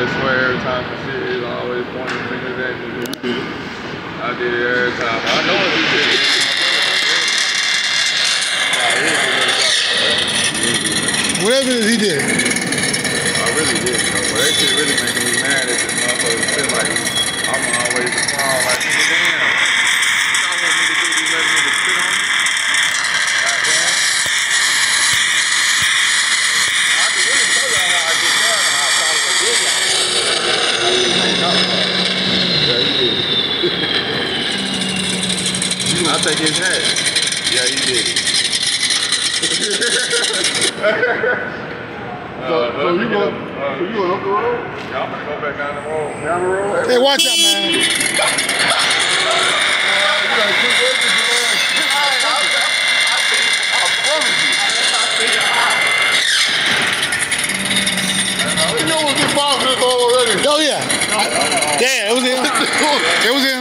always swear every time shit is always pointing fingers at me. I did it every time. I know if he did it. Whatever it is he did. I really did, though. But that shit really making me mad at this I'll take his hat. Yeah, he did it. So, so you go, so you going up the road? Yeah, I'm gonna go back down the road. Down the road? Hey, watch out, man. You gotta quit working, Jermaine. You know what this five minutes already. Oh, yeah. Yeah, it was him. It was him.